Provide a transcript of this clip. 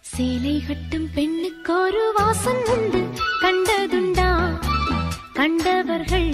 சேலை கட்டும் பெண்ணுக்கு ஒரு வாசம் உண்டு. கண்டதுண்டா? கண்டவர்கள்